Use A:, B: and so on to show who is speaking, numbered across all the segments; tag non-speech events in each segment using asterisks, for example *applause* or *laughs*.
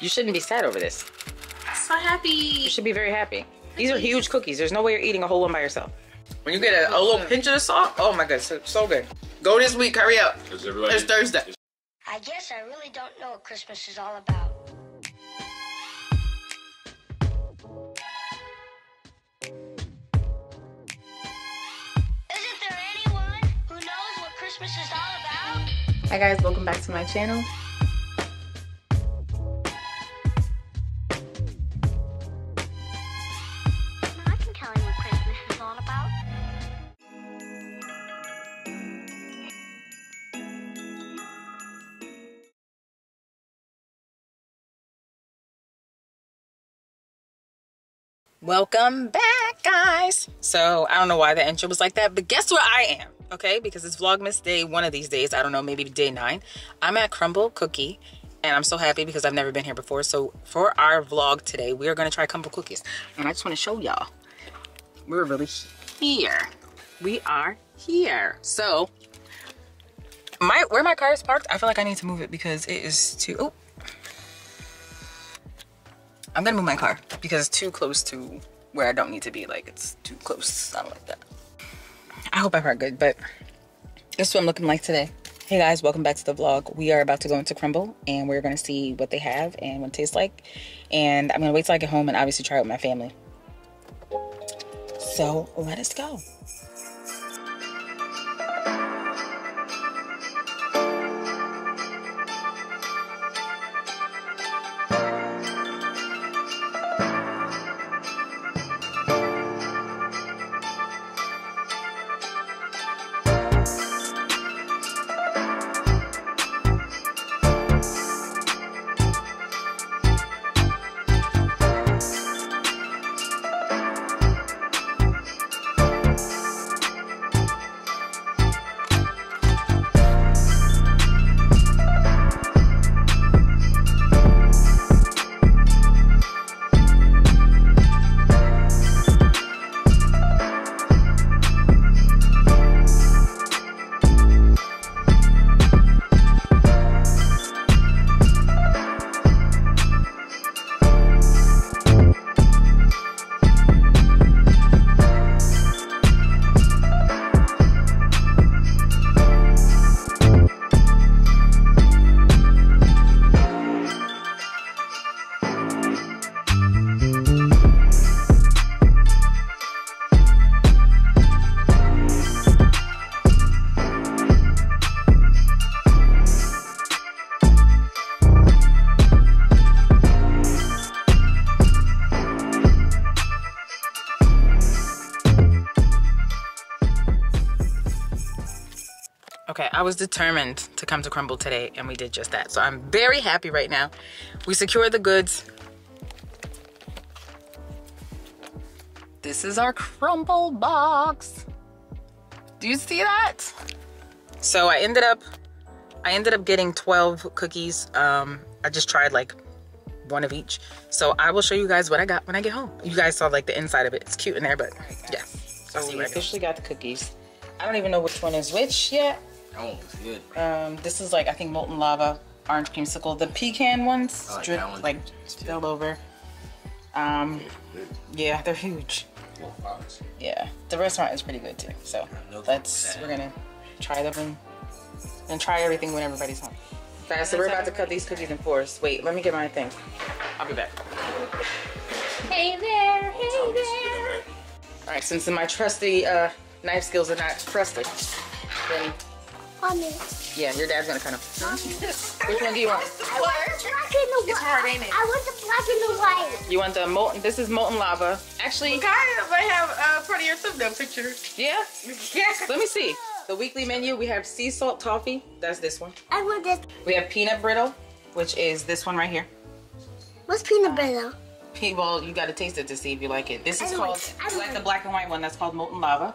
A: You shouldn't be sad over this.
B: So happy.
A: You should be very happy. These are huge cookies. There's no way you're eating a whole one by yourself. When you get a, a little pinch of the salt, oh my god, so, so good. Go this week, hurry up. It's Thursday.
C: I guess I really don't know what Christmas is all about. Isn't there anyone who knows what Christmas is all about?
B: Hi guys, welcome back to my channel.
A: Welcome back, guys. So I don't know why the intro was like that, but guess where I am? Okay, because it's Vlogmas Day. One of these days, I don't know, maybe day nine. I'm at Crumbl Cookie, and I'm so happy because I've never been here before. So for our vlog today, we are gonna try Crumbl cookies, and I just want to show y'all we're really here. We are here. So my where my car is parked, I feel like I need to move it because it is too. Oh, I'm gonna move my car because it's too close to where I don't need to be. Like it's too close. I don't like that. I hope I park good, but this is what I'm looking like today. Hey guys, welcome back to the vlog. We are about to go into Crumbl and we're gonna see what they have and what it tastes like. And I'm gonna wait till I get home and obviously try it with my family. So let us go. Was determined to come to Crumbl today, and we did just that. So I'm very happy right now. We secured the goods. This is our Crumbl box. Do you see that? So I ended up, I ended up getting 12 cookies. Um, I just tried like one of each. So I will show you guys what I got when I get home. You guys saw like the inside of it. It's cute in there, but yeah. So we officially got the cookies. I don't even know which one is which yet.
D: That one looks good.
A: Um, this is like I think molten lava, orange creamsicle. The pecan ones
D: I like
A: drip
D: that one.
A: like spill over. Um, yeah, they're huge. Yeah, the restaurant is pretty good too. So let's we're gonna try them and, and try everything when everybody's home. Guys, so we're about to cut these cookies in fours. Wait, let me get my thing. I'll be back.
B: Hey there, hey there.
A: All right, since my trusty uh, knife skills are not trusted, then
C: Mommy.
A: yeah, your dad's gonna cut *laughs* them. Which one do you want?
C: I want the black and the white.
B: It's hard, ain't it?
C: I want the black and the white.
A: You want the molten? This is molten lava. Actually,
B: Kind of, I have uh, part of your thumbnail picture.
A: yeah.
B: Yeah. *laughs*
A: Let me see. The weekly menu, we have sea salt toffee. That's this one.
C: I want this.
A: We have peanut brittle, which is this one right here.
C: What's peanut brittle?
A: Pe- Well, you got to taste it to see if you like it. This is
C: I
A: called,
C: like- I
A: you like
C: like-
A: the black and white one. That's called molten lava.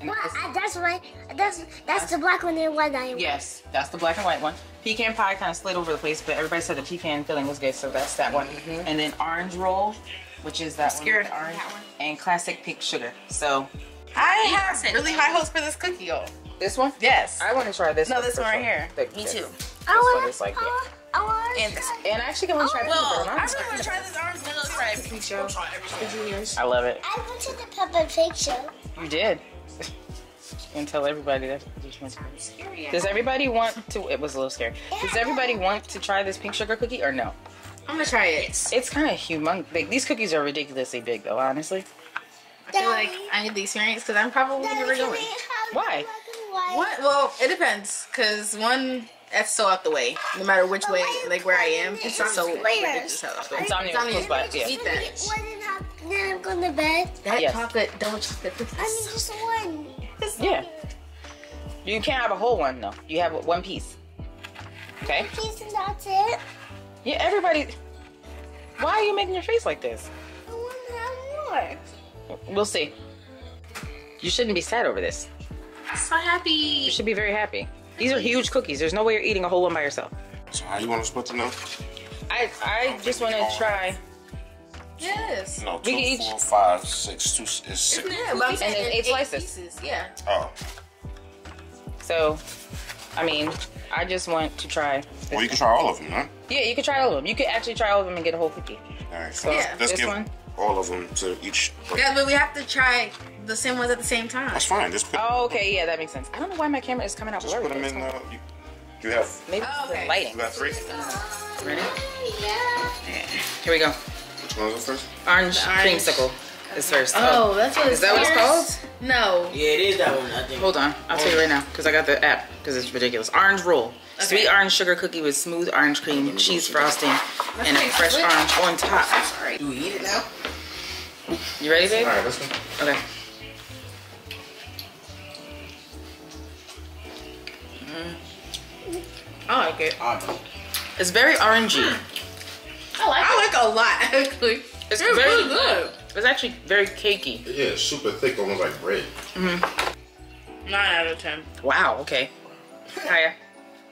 A: And
C: Well,
A: this-
C: I, that's right. That's that's the black one and white I want.
A: yes, that's the black and white one. Pecan pie kind of slid over the place, but everybody said the pecan filling was good, so that's that one. Mm-hmm. And then orange roll, which is that one
B: scared of
A: orange,
B: that one.
A: and classic pink sugar. So
B: I have really high hopes for this cookie, y'all.
A: this one,
B: Yes.
A: I want to try this.
B: No,
A: one
B: this one right here.
A: The-
B: Me
A: the-
B: too.
A: This
C: I
A: one
C: want.
A: is like
C: want, I want
A: And, and I actually want to try oh, peanut butter.
B: I really want to try this orange vanilla stripe show. Did you hear?
A: I love it.
C: I went to the Peppa Pig show.
A: You did. And tell everybody that. Does everybody want to? It was a little scary. Does everybody want to try this pink sugar cookie or no?
B: I'm gonna try it.
A: It's kind of humongous. Big. These cookies are ridiculously big, though. Honestly.
B: I feel like I need the experience because I'm probably never going.
A: Why?
B: What? Well, it depends. Cause one, that's so out the way. No matter which way, like where I am, it's so ridiculous how out the way.
A: Insomnia is close by. Yeah.
B: Eat that.
C: One half, then I'm going to bed.
B: That
A: Yes.
B: chocolate, double chocolate
C: I mean,
B: cookies.
C: just one.
A: Yeah. You can't have a whole one though. You have one piece. Okay.
C: One Piece and that's it.
A: Yeah. Everybody. Why are you making your face like this?
C: I want to have more.
A: We'll see. You shouldn't be sad over this.
B: So happy.
A: You should be very happy. These are huge cookies. There's no way you're eating a whole one by yourself.
D: So how you want us supposed to know?
A: I I just want to try.
B: Yes.
D: No,
A: We
D: two,
A: can each-
D: four, five, six, two is six.
B: Yeah, but I'm saying
A: then eight
B: eight
A: slices.
B: pieces. Yeah.
D: Oh,
A: So, I mean, I just want to try.
D: well, you can try all of them, huh?
A: Yeah, you can try all of them. You could actually try all of them and get a whole cookie.
D: All right, so
B: Yeah,
D: let's
A: this
D: give
A: one?
D: all of them to each.
B: Yeah, but we have to try the same ones at the same time.
D: That's fine. Just put,
A: Oh, okay, yeah, that makes sense. I don't know why my camera is coming out
D: just
A: blurry.
D: put them
A: though.
D: in. Uh, you, you have.
A: Maybe
B: Oh,
A: the
B: okay.
A: lighting.
D: You got three.
A: Ready?
C: Yeah.
A: Here we go.
D: Which one was first?
A: Orange,
B: The orange.
A: creamsicle is first.
B: Oh, oh. that's what it's
A: Is that what it's called?
B: No.
E: Yeah, it is that one. I think.
A: Hold on, I'll tell you right now because I got the app because it's ridiculous. Orange roll, sweet orange sugar cookie with smooth orange cream, cheese frosting, and a fresh orange on top.
B: Sorry.
E: Do we eat it now?
A: You ready, babe?
D: All right, let's go.
A: Okay. Mm.
B: I like it.
E: I.
A: It's very orangey.
B: I like. I like a lot *laughs* actually.
A: It's
B: It's
A: very
B: really good.
A: It's actually very cakey.
D: Yeah, it's super thick, almost like bread. Hmm.
B: Nine out of ten.
A: Wow. Okay. *laughs* Higher.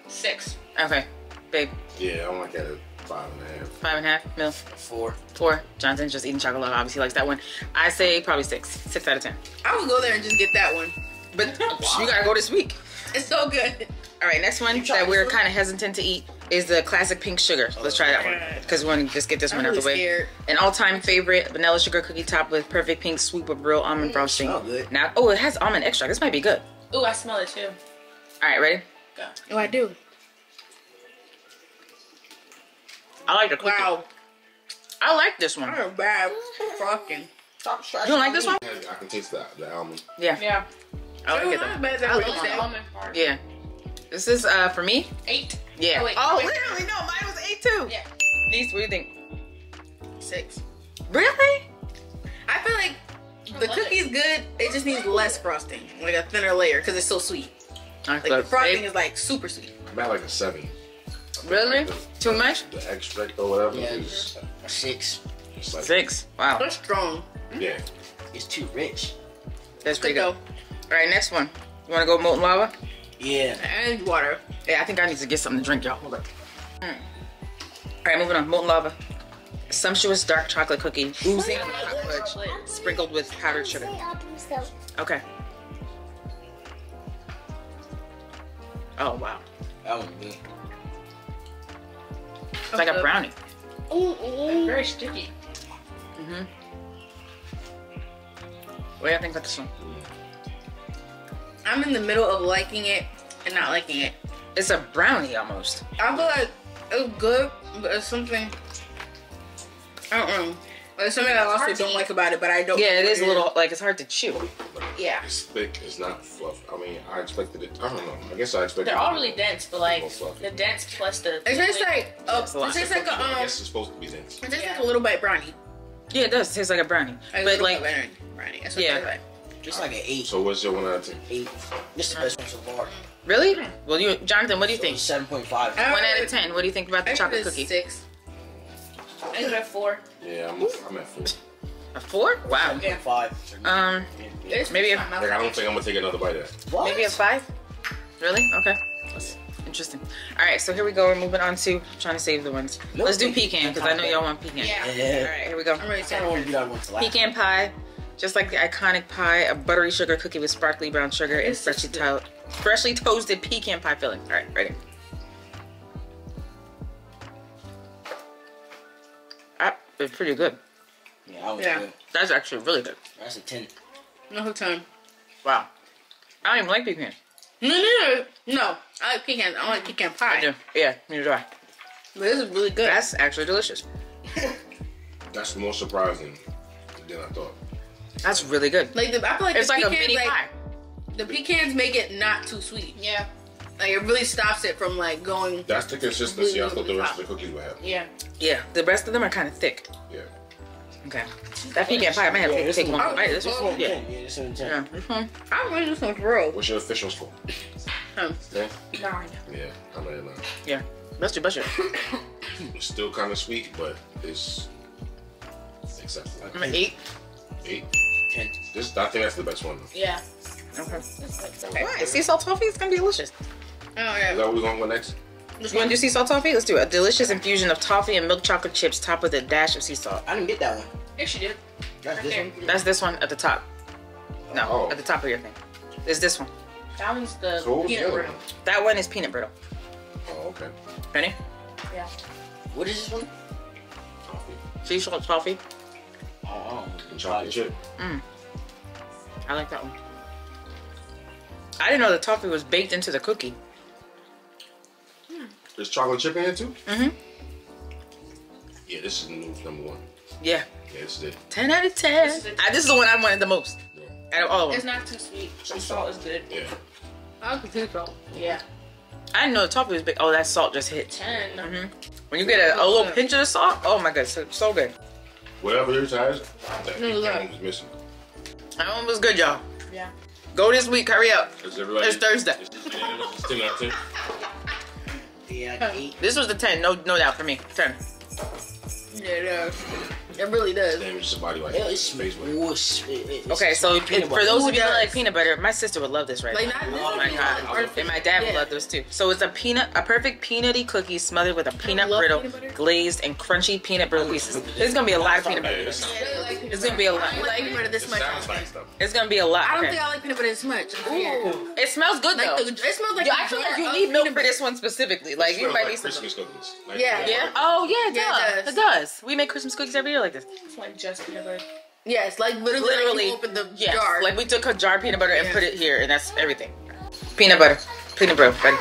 B: Six.
A: Okay, babe.
D: Yeah, I'm like at a five and a half.
A: Five and a half mil.
E: Four.
A: Four. Jonathan's just eating chocolate. Obviously likes that one. I say probably six. Six out of ten.
B: I would go there and just get that one.
A: But *laughs* you gotta go this week.
B: It's so good.
A: All right, next one that we're kind of hesitant to eat is the classic pink sugar. Let's try that one because we want to just get this
B: I'm
A: one out
B: really
A: the way.
B: scared.
A: An all-time favorite vanilla sugar cookie topped with perfect pink swoop of real almond frosting.
E: smell good.
A: Now, oh, it has almond extract. This might be good.
B: Ooh, I smell it too.
A: All right, ready? Go.
B: Oh, I do.
A: I like the cookie.
B: Wow.
A: I like this one.
B: I'm bad frosting.
E: Stop
A: You don't like this one?
D: I can taste the, the almond.
A: Yeah,
B: Yeah.
A: I like it though.
B: Better
A: I
B: what
A: like the
B: said.
A: almond Yeah. This is uh for me.
B: Eight.
A: Yeah.
B: Oh, wait.
A: Oh, oh
B: Wait.
A: literally no, mine was eight too.
B: Yeah.
A: These, what do you think?
B: Six.
A: Really?
B: I feel like the cookie's good. It just needs less frosting, like a thinner layer, because it's so sweet. I Like the frosting is like super sweet.
D: I'm at like a seven.
A: Really?
D: The-
A: Too much?
D: The extract or whatever
E: Yeah,
D: is
E: a six.
D: like
A: Six. Wow.
B: That's strong.
D: yeah.
E: It's too rich.
A: That's pretty
B: Good
A: good.
B: though.
A: All right, next one. You want to go molten lava?
E: Yeah.
B: And water.
A: Yeah, I think I need to get something to drink, y'all. Hold on. Mm. All right, moving on. Molten lava. Sumptuous dark chocolate cookie, oozing hot fudge, sprinkled with powdered sugar.
C: Say up and stuff.
A: Okay. Oh wow,
E: That was good.
A: it's like a brownie.
C: Mm-mm.
B: Very sticky.
A: Mm-hmm. What do you think about this one?
B: I'm in the middle of liking it and not liking it.
A: It's a brownie almost.
B: I feel like it's good, but it's something. I don't know. There's something I also don't like about it, but I don't.
A: Yeah, it is it a little like it's hard to chew.
B: Yeah.
D: It's thick. It's not fluff. I mean, I expected it. I don't know. I guess I expected.
F: They're
D: it
F: all really dense, but like the dense plus the.
B: It tastes like a,
A: It's a
B: it tastes like a
D: I
B: um.
D: guess it's supposed to be dense.
B: It tastes like a little bite brownie.
A: Yeah, it does taste like a brownie,
B: A
A: but
B: little
A: like
B: brownie. brownie. That's what
A: Yeah.
B: it tastes like.
E: It's like an eight.
D: So what's your one out of ten?
E: Eight. This is the best one so far.
A: really? Well, you, Jonathan, what do you think?
E: Seven point five.
B: I-
A: One out of ten. What do you think about the
B: I
A: chocolate cookie?
B: Six.
F: I give it a four.
D: Yeah, I'm, I'm at four.
A: A four? Wow.
E: Seven point five.
A: Um,
B: It's
A: Maybe a-
D: Like I don't think I'm gonna take another bite of that.
E: What?
A: maybe a five. Really? Okay. That's interesting. All right, so here we go. We're moving on to trying to save the ones. Let's do pecan because I know y'all want pecan.
B: Yeah.
A: All
E: Yeah.
A: right, here we go.
B: I'm ready to
E: don't
B: say
E: want to do that one.
A: Pecan pie, just like the iconic pie, a buttery sugar cookie with sparkly brown sugar and
B: This
A: freshly, to- freshly toasted pecan pie filling. All right, ready? Ah, is pretty good.
E: Yeah, that was
B: Yeah.
E: good.
A: That's actually really good.
E: That's a 10.
B: No time.
A: Wow. I don't even like pecans.
B: No, no, no. No, I like pecan. I like pecan pie.
A: I do. Yeah, neither do I.
B: But this is really good.
A: That's actually delicious. *laughs*
D: That's more surprising than I thought.
A: That's really good.
B: like the, I feel like
A: It's
B: the
A: like a
B: pecans,
A: mini
B: like,
A: pie.
B: The pecans make it not too sweet.
F: Yeah.
B: Like it really stops it from like going.
D: That's the consistency I thought the rest of the cookies would have.
F: Yeah.
A: Yeah, the rest of them are kind of thick.
D: Yeah.
A: Okay. That pecan pie, I might have
E: Yeah,
A: to
E: this
A: take
E: one-
A: one bite. This
E: This
A: one,
E: one
A: yeah.
E: 10. Yeah, this one 10.
A: Yeah, this one.
B: I'm really just for real.
D: What's your official score?
B: Um,
D: Yeah.
F: Nine.
D: Yeah, I'm at nine.
A: Yeah. Bless you, bless.
D: It's still kind of sweet, but it's acceptable.
A: I'm an eight.
D: Eight.
E: 10.
D: This, I think that's the best one.
F: Yeah.
A: Okay.
F: It's like
A: Okay. Sea salt toffee is gonna be delicious.
B: oh
D: Is
B: yeah.
D: that what we're going to go next?
B: This
A: You wanna
B: one.
A: do sea salt toffee? Let's do it. A delicious infusion of toffee and milk chocolate chips topped with a dash of sea salt.
E: I didn't get that one.
F: Yes, you did.
E: That's
F: Right
E: this
F: there.
E: one.
A: That's this one at the top. No,
D: Oh.
A: at the top of your thing. It's this one.
F: That one's the
D: So what the
F: peanut brittle.
D: one?
A: That one is peanut brittle.
D: Oh, okay.
A: Ready?
F: Yeah.
E: What is this one?
D: Coffee
A: Sea salt toffee.
E: Oh,
D: and chocolate chip.
A: I like that one. I didn't know the toffee was baked into the cookie.
D: There's chocolate chip in here too?
A: Mm-hmm.
D: Yeah, this is the new number one.
A: Yeah.
D: Yeah, this is it.
A: 10 out of 10.
F: This is a-
A: Ah, this is the one I wanted the most.
D: Yeah.
A: Out of all of them.
F: It's not too sweet. The salt is good.
D: Yeah.
B: I can taste salt.
F: Yeah.
A: I didn't know the toffee was big. Oh, that salt just hit.
F: 10.
A: Mm-hmm. When you get a, a little pinch of the salt, oh my god, so, so good.
D: Whatever yours has, that
B: No,
D: pecan
B: look.
D: was missing.
A: That one was good, y'all.
F: Yeah.
A: Go this week, hurry up.
D: Everybody?
A: It's Thursday.
D: It's, it's, it's 10 out of 10.
E: Yeah,
A: This was the 10, no no doubt for me. 10.
B: Yeah, it does. It really does.
D: Damn, it's somebody like
E: Yeah, it's
D: space with.
E: whoosh. It- it- it's
A: Okay, so
E: peanut
A: if- for those
B: Ooh,
A: of you that like peanut butter, my sister would love this right
B: Like
A: now.
B: not
A: Oh my god.
B: artificial.
A: And my dad would love this too. So it's a peanut, a perfect peanutty cookie smothered with a peanut brittle,
B: peanut
A: glazed and crunchy peanut brittle mm. pieces. There's gonna be a lot of peanut
D: Yeah,
A: butter.
D: It sounds,
B: I really like peanut
A: It's gonna be a lot.
B: I don't like peanut butter
D: it
B: this much.
D: sounds like stuff.
A: It's gonna be a lot.
B: I don't
A: okay.
B: think I like peanut butter this much. It's weird.
A: It smells good
B: Like
A: though.
B: the, it smells like
A: Yo,
B: a
A: I feel like you need milk
B: peanut
A: for
B: butter.
A: this one specifically. Like you might
D: like
A: need some.
D: Christmas cookies. Like,
B: Yeah.
D: like-
A: Yeah. Oh yeah, it
B: Yeah, it
A: does.
B: does.
A: It does. We make Christmas cookies every year like this.
F: It's like just peanut butter.
B: Yes, like literally,
A: Literally.
B: like you open the
A: Yes.
B: jar.
A: Like we took a jar of peanut butter and
B: Yeah.
A: put it here, and that's everything. Peanut butter, peanut brittle. Ready?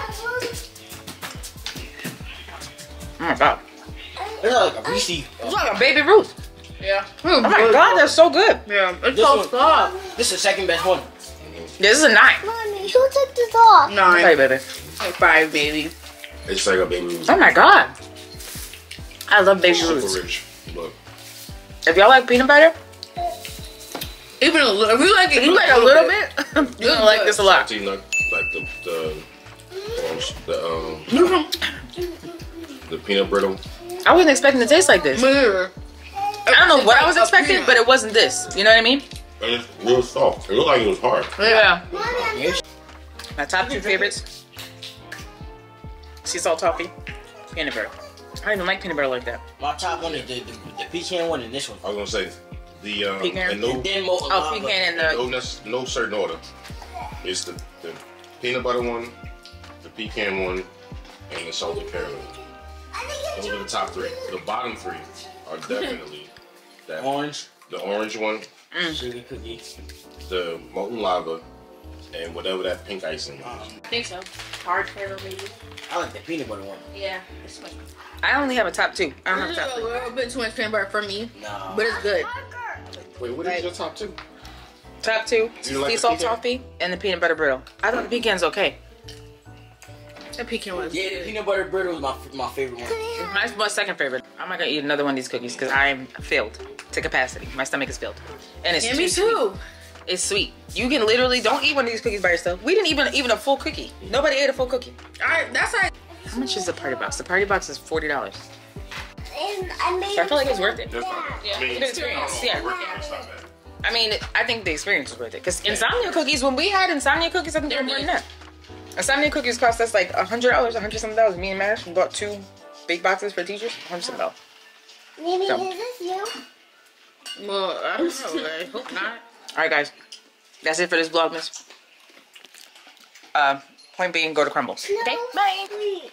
A: Oh my god.
E: It's like a Reese.
A: It's like a uh, baby Ruth.
F: Yeah.
A: Oh my god, that's so good.
B: yeah, it's
E: This
B: so
E: one-
B: soft.
E: This is the second best one.
A: This is a nine.
C: Mommy, who took this off?
B: Nine,
A: Hey, baby.
B: like five, baby.
D: It's like a baby
A: Oh my god. I love baby
D: Super
A: Ruths.
D: rich. Look.
A: If y'all like peanut butter,
B: Even a little. If you like it,
A: you like a little bit, *laughs* you're gonna like this a lot.
D: Salty nut, like the the the um the peanut brittle.
A: I wasn't expecting to taste like this.
B: Mirror.
A: I don't know what I was expecting, but it wasn't this. You know what I mean?
D: And it's real soft. It looked like it was hard.
A: Yeah. My top two favorites: sea salt toffee, peanut butter. I don't even like peanut butter like that.
E: My top one is the, the, the pecan one and this one.
D: I was gonna say the um
A: Pecan?
D: and no
E: And then more.
A: Oh, pecan and the
D: no no certain order. It's the, the peanut butter one, the pecan one, and the salted caramel. Those are the top three. The bottom three are *laughs* definitely that
E: Orange
D: the orange one, mm.
E: sugar cookie.
D: the molten lava, and whatever that pink icing is.
F: I think so. Hard caramel maybe.
E: I like the peanut butter one.
F: Yeah. This one.
A: I only have a top two. I don't have
B: This
A: a
B: is
A: top
B: a
A: three.
B: little bit too much peanut butter for me,
E: Nah.
B: but it's good.
D: Wait, what is your top two?
A: Top two:
D: Do you like
A: sea
D: the
A: salt toffee and the peanut butter brittle. I thought the pecan's okay.
B: The pecan one. is
E: yeah, the peanut butter brittle was my my favorite one.
A: My, my second favorite. I'm not gonna eat another one of these cookies because I'm filled to capacity. My stomach is filled, and it's
B: Yeah,
A: too
B: me
A: sweet.
B: too.
A: It's sweet. You can literally don't eat one of these cookies by yourself. We didn't even even a full cookie. Nobody ate a full cookie.
B: Alright, that's like
A: How much is the party box? The party box is forty dollars.
C: and I made
A: So I feel like it's worth it.
D: That's not
F: Yeah.
D: Mean,
A: experience, yeah.
D: It's not bad.
A: I mean, I think the experience is worth it. Because insomnia cookies, when we had insomnia cookies, I think they were more than that. Insomnia cookies cost us like a hundred dollars, a hundred something dollars. Me and Mash we bought two big boxes for teachers, a hundred something dollars.
C: Mimi,
A: So-
C: is this you?
B: well, I don't know. I hope not.
A: All right, guys, that's it for this vlogmas. Uh, point being, go to Crumbls.
C: No.
A: Okay, bye.
C: Wait.